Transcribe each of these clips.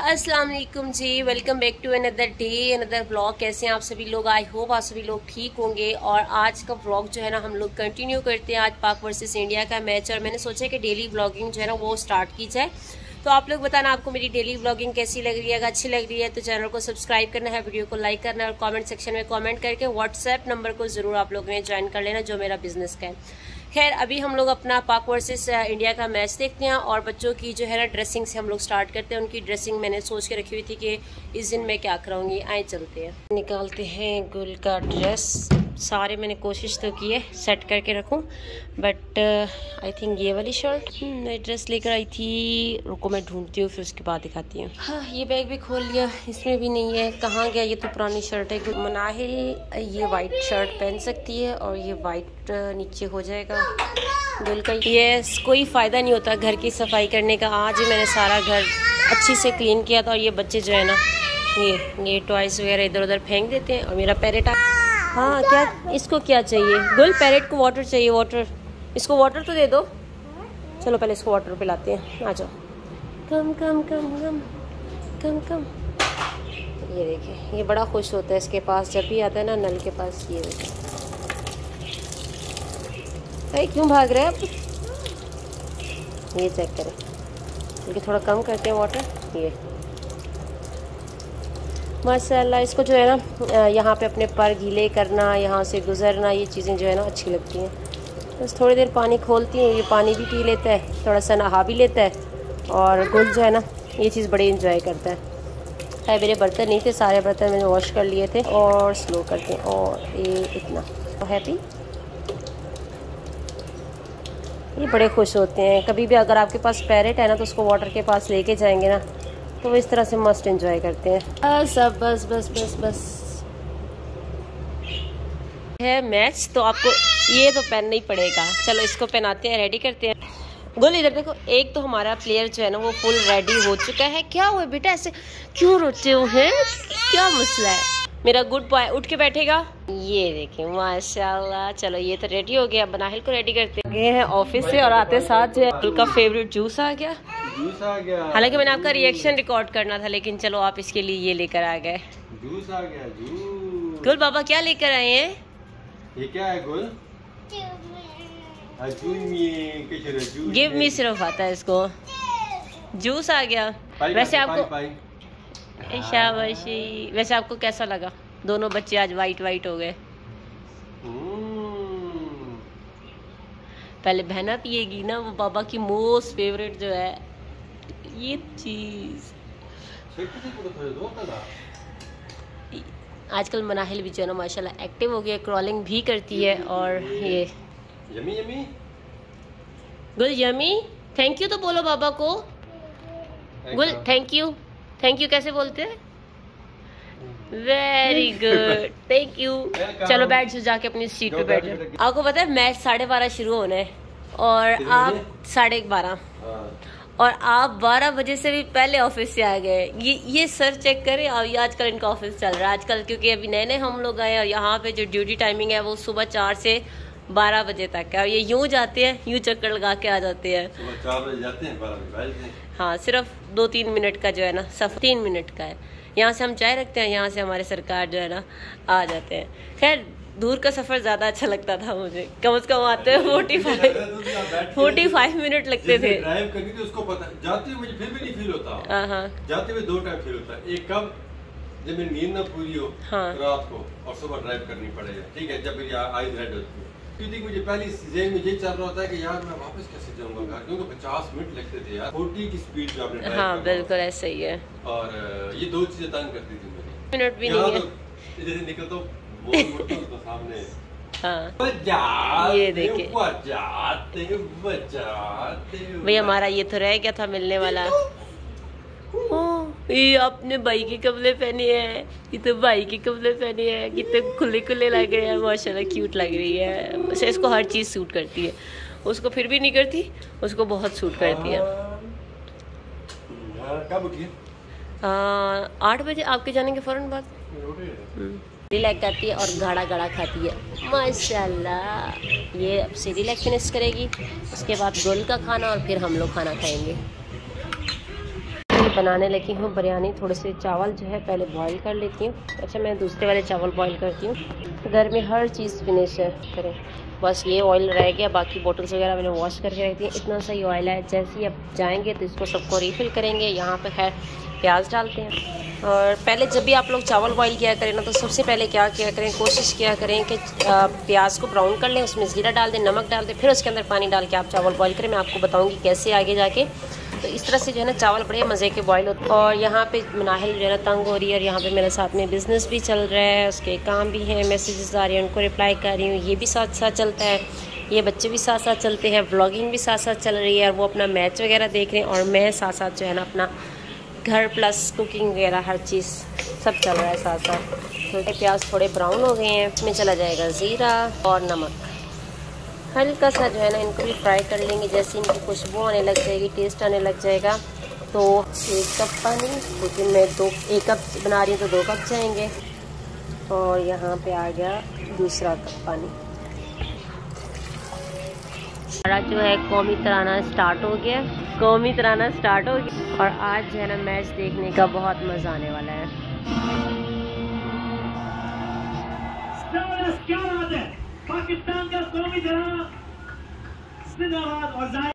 अस्सलाम वालेकुम जी welcome back to another day another blog कैसे हैं आप सभी लोग? आई होप आप सभी लोग ठीक होंगे। और आज का ब्लॉग जो है ना, हम लोग कंटिन्यू करते हैं आज पाक वर्सेस इंडिया का मैच और मैंने सोचा कि डेली ब्लॉगिंग जो है ना, वो स्टार्ट की जाए। तो आप लोग बताना आपको मेरी डेली ब्लॉगिंग कैसी लग रही है, अगर अच्छी लग रही है तो चैनल को सब्सक्राइब करना है वीडियो को लाइक करना है और कॉमेंट सेक्शन में कॉमेंट करके व्हाट्सएप नंबर को ज़रूर आप लोगों ने ज्वाइन कर लेना, जो मेरा बिज़नेस का है। खैर, अभी हम लोग अपना पाक वर्सेस इंडिया का मैच देखते हैं और बच्चों की जो है ना ड्रेसिंग से हम लोग स्टार्ट करते हैं, उनकी ड्रेसिंग मैंने सोच के रखी हुई थी कि इस दिन मैं क्या कराऊँगी। आए चलते हैं। निकालते हैं गुल का ड्रेस सारे मैंने कोशिश तो की है सेट करके रखूँ बट आई थिंक ये वाली शर्ट मैं ड्रेस लेकर आई थी, रुको मैं ढूंढती हूँ, फिर उसके बाद दिखाती हूँ। हाँ ये बैग भी खोल लिया, इसमें भी नहीं है, कहाँ गया ये तो पुरानी शर्ट है, मनाहिल, ये वाइट शर्ट पहन सकती है और ये वाइट नीचे हो जाएगा। गुल का ये कोई फ़ायदा नहीं होता घर की सफ़ाई करने का, आज ही मैंने सारा घर अच्छी से क्लीन किया था और ये बच्चे जो है ना, ये ये टॉयस वगैरह इधर उधर फेंक देते हैं और मेरा पैरेट हाँ क्या इसको क्या चाहिए? गुल पैरेट को वाटर चाहिए वाटर इसको वाटर तो दे दो। चलो पहले इसको वाटर पिलाते हैं। आ जाओ। कम कम कम कम कम कम। ये देखिए ये बड़ा खुश होता है इसके पास। जब भी आता है ना नल के पास ये देखिए। अरे क्यों भाग रहे हैं आप? ये चेक करें। क्योंकि थोड़ा कम करते हैं वाटर ये। माशाल्लाह, इसको जो है ना यहाँ पे अपने पर गीले करना, यहाँ से गुजरना, ये चीज़ें जो है ना अच्छी लगती हैं। बस थोड़ी देर पानी खोलती हूँ, ये पानी भी पी लेता है, थोड़ा सा नहा भी लेता है और गुल जो है ना, ये चीज़ बड़ी इंजॉय करता है। है मेरे बर्तन नहीं थे, सारे बर्तन मैंने वॉश कर लिए थे और स्लो करते हैं, और ये इतना। तो हैप्पी ये बड़े खुश होते हैं। कभी भी अगर आपके पास पैरेट है ना तो उसको वाटर के पास लेके जाएँगे ना तो इस तरह से मस्त एंजॉय करते हैं। बस अब बस बस बस बस। है मैच तो आपको ये तो पहनना ही पड़ेगा। चलो इसको पहनाते हैं रेडी करते हैं। गोल इधर देखो एक तो हमारा प्लेयर जो है ना वो फुल रेडी हो चुका है। क्या हुआ बेटा ऐसे क्यों रोते हो हैं? क्या मसला है? मेरा गुड बॉय उठ के बैठेगा। ये देखें माशाल्लाह। चलो ये तो रेडी हो गया। बनाहिल को रेडी करते गए हैं ऑफ़िस से और आते साथ जो है। का फेवरेट जूस आ गया। जूस आ गया। हालाँकि मैंने आपका रिएक्शन रिकॉर्ड करना था लेकिन चलो आप इसके लिए ये लेकर आ गए। जूस आ गया जूस। गुल बाबा क्या लेकर आए हैं? ये क्या है गुल? गिव मी सिर्फ़ आता है इसको। जूस आ गया। पाई, वैसे आपको शाबाशी वैसे आपको कैसा लगा? दोनों बच्चे आज वाइट वाइट हो गए। पहले बहना पिएगी ना वो बाबा की मोस्ट फेवरेट जो है ये चीज़। आजकल मनाहिल भी जो है ना माशाल्लाह एक्टिव हो गया क्रॉलिंग भी करती है और ये। Yummy yummy. गुल यमी थैंक यू तो बोलो बाबा को। गुल थैंक यू थैंक यू कैसे बोलते हैं? वेरी गुड थैंक यू चलो बैठ जाओ जाके अपनी सीट पे बैठ जाओ। आपको पता है मैच साढ़े बारह शुरू होना है और आप साढ़े बारह। और आप 12 बजे से भी पहले ऑफ़िस से आ गए। ये ये सर चेक करें और ये आजकल इनका ऑफ़िस चल रहा है। आजकल क्योंकि अभी नए नए हम लोग आए और यहाँ पे जो ड्यूटी टाइमिंग है वो सुबह चार से बारह बजे तक है। और ये यूँ जाते हैं यूँ चक्कर लगा के आ जाते हैं। चार बजे जाते हैं हाँ सिर्फ़ दो तीन मिनट का जो है ना सफ़र तीन मिनट का है। यहाँ से हम चाय रखते हैं यहाँ से हमारे सरकार जो है ना आ जाते हैं। खैर दूर का सफ़र ज़्यादा अच्छा लगता था मुझे। कम से कम आते हैं forty five forty five minute लगते थे। ड्राइव करनी थी उसको पता जाते हुए मुझे फिर भी नहीं फील होता। हाँ हाँ। जाते हुए दो टाइम फील होता। है एक कब? जब मेरी नींद ना पूरी हो हाँ। रात को और सुबह ड्राइव करनी पड़ेगा ठीक है जब मेरी आईज रेड होती है। क्योंकि मुझे पहली जेन में यही चल रहा होता है कि यार मैं वापस कैसे जाऊँगा घर? क्योंकि पचास मिनट लगते थे यार। फोर्टी की स्पीड जो आपने हाँ बिल्कुल ऐसा ही है। और ये दो चीज़ें तंग करती थी मुझे मिनट भी नहीं है। तो जैसे निकलता हूँ। हूँ। सामने हाँ ये बजाते, भाई हमारा ये तो रह गया था मिलने वाला। ओ, ये अपने भाई के कपड़े पहने हैं। ये तो भाई के कपड़े पहने हैं। कितने खुले खुले लग रहे हैं। माशाल्लाह क्यूट लग रही है। वैसे इसको हर चीज़ सूट करती है। उसको फिर भी नहीं करती उसको बहुत सूट करती है। हाँ, कब उठी आठ बजे आपके जाने के फ़ौरन बाद। रिलैक्स करती है और गाढ़ा गाढ़ा खाती है। माशाल्लाह। ये अब से रिलैक्स फिनिश करेगी। उसके बाद गोल का खाना और फिर हम लोग खाना खाएँगे। बनाने लगी हूँ बिरयानी। थोड़े से चावल जो है पहले बॉईल कर लेती हूँ। अच्छा मैं दूसरे वाले चावल बॉईल करती हूँ। घर में हर चीज़ फिनिश है। करें। बस ये ऑयल रह गया। बाकी बोटल्स वगैरह मैंने वॉश करके रख दी इतना सही ऑयल है। जैसे ही अब जाएँगे तो इसको सबको रिफ़िल करेंगे। यहाँ पे खैर प्याज डालते हैं। और पहले जब भी आप लोग चावल बॉईल किया करें ना तो सबसे पहले क्या किया करें, कोशिश किया करें कि प्याज को ब्राउन कर लें, उसमें ज़ीरा डाल दें, नमक डाल दें, फिर उसके अंदर पानी डाल के आप चावल बॉईल करें। मैं आपको बताऊँगी कैसे आगे जाके। तो इस तरह से जो है ना, चावल बड़े मज़े के बॉयल होते हैं। और यहाँ पे मनाहिल जो है ना, तंग हो रही है, और यहाँ पे मेरे साथ में बिज़नेस भी चल रहा है, उसके काम भी हैं मैसेजेस आ रही हैं, उनको रिप्लाई कर रही हूँ। ये भी साथ साथ चलता है, ये बच्चे भी साथ साथ चलते हैं व्लॉगिंग भी साथ साथ चल रही है, और वो अपना मैच वगैरह देख रहे हैं, और मैं साथ साथ जो है ना, अपना घर प्लस कुकिंग वगैरह, हर चीज़ सब चल रहा है साथ साथ तो प्याज थोड़े ब्राउन हो गए हैं, इसमें चला जाएगा ज़ीरा और नमक। हल्का सा जो है ना, इनको भी फ्राई कर लेंगे, जैसे इनकी खुशबू आने लग जाएगी टेस्ट आने लग जाएगा। तो एक कप पानी, लेकिन मैं दो, एक कप बना रही हूँ तो दो कप जाएँगे। और यहाँ पे आ गया दूसरा कप पानी। हमारा जो है, कौमी तराना स्टार्ट हो गया। कौमी तराना स्टार्ट होगी और आज जो है ना मैच देखने का बहुत मज़ा आने वाला है। पाकिस्तान का कौमी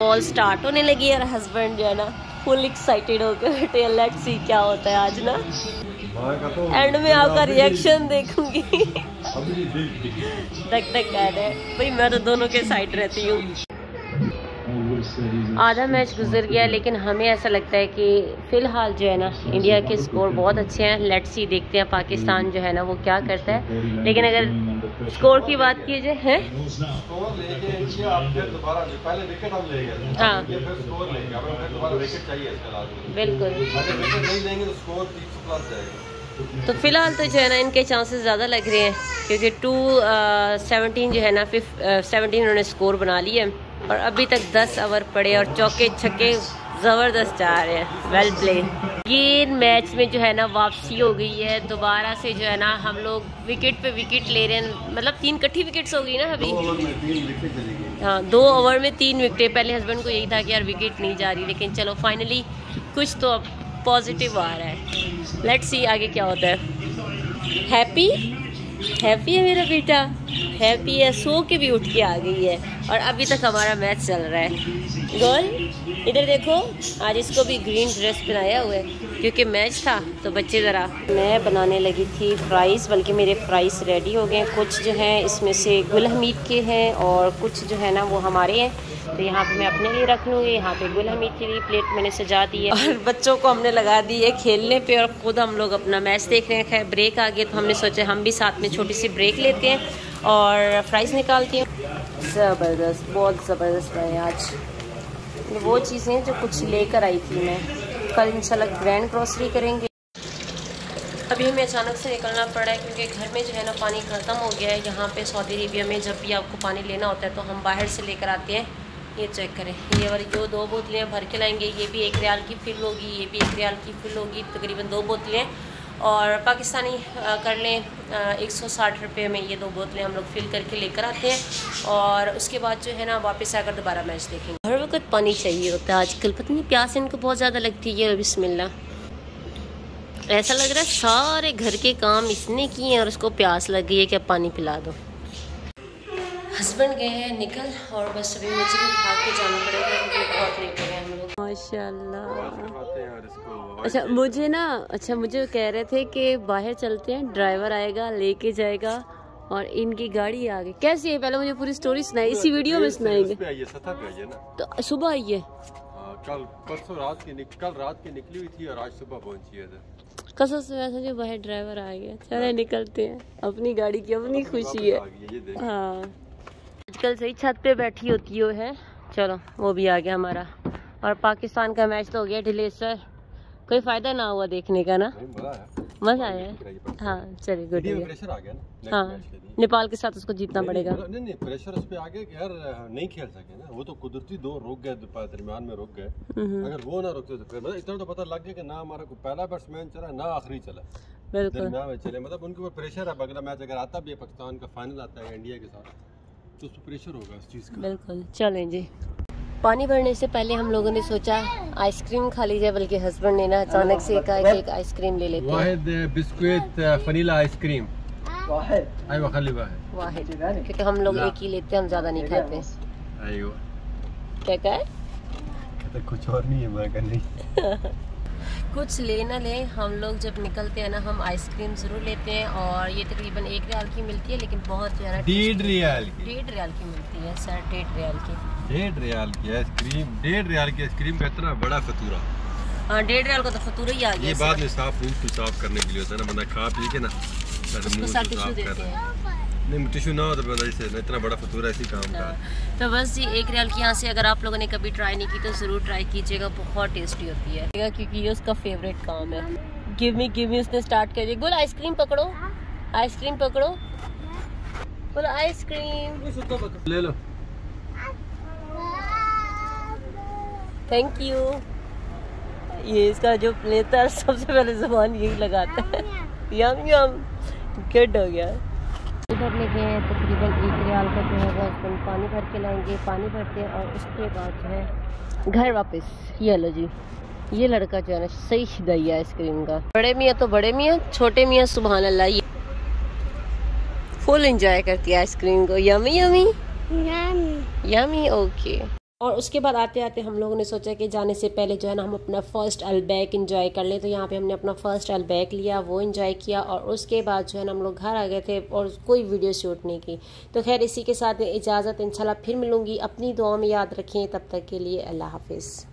बॉल स्टार्ट होने लगी और हस्बैंड जो है ना फुल एक्साइटेड होकर लेट्स सी क्या होता है आज ना। एंड में आपका रिएक्शन देखूँगी। धक धक कह रहे भाई मैं तो दोनों के साइड रहती हूँ। आधा मैच गुजर गया लेकिन हमें ऐसा लगता है कि फ़िलहाल जो है ना इंडिया के स्कोर बहुत अच्छे हैं। लेट्स सी देखते हैं पाकिस्तान जो है ना वो क्या करता है। लेकिन अगर स्कोर की बात की जाए है? हाँ। बिल्कुल। तो फ़िलहाल तो जो है ना इनके चांसेस ज़्यादा लग रहे हैं क्योंकि टू सेवनटीन जो है ना फिफ्थ सेवनटीन उन्होंने स्कोर बना लिया और अभी तक 10 ओवर पड़े और चौके छक्के ज़बरदस्त जा रहे हैं। वेल प्ले ये मैच में जो है ना वापसी हो गई है। दोबारा से जो है ना हम लोग विकेट पे विकेट ले रहे हैं। मतलब तीन कट्ठी विकेट्स हो गई ना अभी। हाँ दो ओवर में तीन विकेट पहले हस्बैंड को यही था कि यार विकेट नहीं जा रही लेकिन चलो फाइनली कुछ तो अब पॉजिटिव आ रहा है। लेट्स सी आगे क्या होता है। हैप्पी हैप्पी है मेरा बेटा। हैप्पी है, सो के भी उठ के आ गई है। और अभी तक हमारा मैच चल रहा है। गर्ल, इधर देखो, आज इसको भी ग्रीन ड्रेस पहनाया हुआ है। क्योंकि मैच था तो बच्चे ज़रा मैं बनाने लगी थी फ्राइज़ बल्कि मेरे फ्राइज़ रेडी हो गए कुछ जो हैं, इसमें से गुल हमीद के हैं और कुछ जो है ना, वो हमारे हैं। तो यहाँ पे मैं अपने लिए रख लूँगी, यहाँ पे गुल हमीद के प्लेट मैंने सजा दी है। और बच्चों को हमने लगा दी है खेलने पे और खुद हम लोग अपना मैच देख रहे हैं। खैर ब्रेक आ गया तो हमने सोचा हम भी साथ में छोटी सी ब्रेक लेते हैं और फ्राइज़ निकालती हैं। ज़बरदस्त, बहुत ज़बरदस्त है आज। वो चीज़ें जो कुछ लेकर आई थी मैं। कल इंशाल्लाह ग्रैंड ग्रॉसरी करेंगे। अभी हमें अचानक से निकलना पड़ा है क्योंकि घर में जो है ना पानी ख़त्म हो गया है। यहाँ पे सऊदी अरेबिया में जब भी आपको पानी लेना होता है तो हम बाहर से लेकर आते हैं। ये चेक करें। ये वाली जो दो बोतलें भर के लाएँगे, ये भी एक रियाल की फिल होगी, ये भी एक रियाल की फिल होगी, तकरीबन दो बोतलें। और पाकिस्तानी कर लें एक सौ साठ रुपये में ये दो बोतलें हम लोग फिल करके लेकर आते हैं। और उसके बाद जो है ना, वापस आकर दोबारा मैच देखेंगे। हर वक्त पानी चाहिए होता है आजकल। पता नहीं, प्यास इनको बहुत ज़्यादा लगती है। बिस्मिल्लाह। ऐसा लग रहा है सारे घर के काम इसने किए हैं और उसको प्यास लग गई है कि अब पानी पिला दो। हस्बैंड गए हैं निकल और बस अभी मुझे भी भाग के जाना पड़ेगा क्योंकि बहुत लेट हो गए हम लोग। माशाल्लाह। अच्छा मुझे ना अच्छा मुझे कह रहे थे कि बाहर चलते हैं ड्राइवर आएगा लेके जाएगा और इनकी गाड़ी आ गई कैसी है? पहले मुझे पूरी स्टोरी सुनाई इसी वीडियो में सुनाएँगे। तो सुबह आई है हाँ, कल परसों रात की कल रात की निकली हुई थी और आज सुबह पहुँची है कसम से वैसा जो बाहर ड्राइवर आ गया। चले निकलते हैं अपनी गाड़ी की अपनी खुशी है। हाँ। आजकल सही छत पे बैठी होती हो है। चलो वो भी आ गया हमारा। और पाकिस्तान का मैच तो हो गया ढिले सर कोई फ़ायदा ना हुआ देखने का ना? मज़ा आया हाँ। चलिए गुड हाँ नेपाल के साथ उसको जीतना पड़ेगा। नहीं नहीं प्रेशर उस पे आ गया कि यार नहीं खेल सके ना। वो तो कुदरती दो रुक गए दरमियान में रुक गए। हम्म। अगर वो ना रुकते तो फिर मतलब इतना तो पता लग गया कि ना हमारा को पहला बैट्समैन चला ना आखिरी चला। बिल्कुल। चले। मतलब उनके ऊपर प्रेशर है अगला मैच अगर आता भी है पाकिस्तान का फाइनल आता है इंडिया के साथ। तो प्रेशर होगा इस चीज़ का। बिल्कुल चलें जी। पानी भरने से पहले हम लोगों ने सोचा आइसक्रीम खा लीजिए बल्कि हस्बैंड ने ना अचानक से कहा कि एक आइसक्रीम ले लेते हैं। Biscuit vanilla ice cream. Wahid. क्योंकि हम लोग एक ही लेते हैं हम ज़्यादा नहीं खाते। क्या कहे? कुछ और नहीं है मैं नहीं कुछ ले ना ले। हम लोग जब निकलते हैं ना हम आइसक्रीम ज़रूर लेते हैं और ये तकरीबन एक रियाल की मिलती है लेकिन बहुत ज़्यादा डेढ़ रियाल की। डेढ़ रियाल की मिलती है सर डेढ़ रियाल की। डेढ़ रियाल की आइसक्रीम डेढ़ रियाल की आइसक्रीम का इतना बड़ा फतूरा। हाँ डेढ़ रियाल का तो फतूरा ही आ गया ये बाद में साफ़ मुँह साफ़ करने के लिए होता है ना बंदा खा पी के ना उसको साफ़ कर देते हैं। नहीं टिश्यू ना हो तो बंदा जैसे इतना बड़ा फतूरा ऐसी काम का हाँ। तो बस जी एक रियाल की यहाँ से अगर आप लोगों ने कभी ट्राई नहीं की तो ज़रूर ट्राई कीजिएगा बहुत टेस्टी होती है। क्योंकि ये उसका फेवरेट काम है। गिव मी गिव मी उसने स्टार्ट कर दिया। बोल आइसक्रीम पकड़ो आइसक्रीम पकड़ो। बोलो आइसक्रीम ले लो। थैंक यू ये इसका जो लेता है सबसे पहले ज़ुबान यही लगाता है। यम यम गुड हो गया। इधर लेके हैं। तकरीबन एक रियाल का जो है हस्बैंड पानी भर के लाएँगे पानी भरते हैं और उसके बाद जो है घर वापस। ये लो जी। ये लड़का जो है ना सही शिदाई आइसक्रीम का। बड़े मियाँ तो बड़े मियाँ छोटे मियाँ सुबह अल्लाह ये फुल इंजॉय करती है आइसक्रीम को। यमी यमी यमी ओके और उसके बाद आते आते हम लोगों ने सोचा कि जाने से पहले जो है ना, हम अपना फ़र्स्ट अलबैक इन्जॉय कर लें। तो यहाँ पे हमने अपना फ़र्स्ट अलबैक लिया, वो इन्जॉय किया और उसके बाद जो है ना, हम लोग घर आ गए थे और कोई वीडियो शूट नहीं की। तो खैर, इसी के साथ इजाज़त, इंशाल्लाह फिर मिलूँगी। अपनी दुआ में याद रखें तब तक के लिए अल्लाह हाफिज़।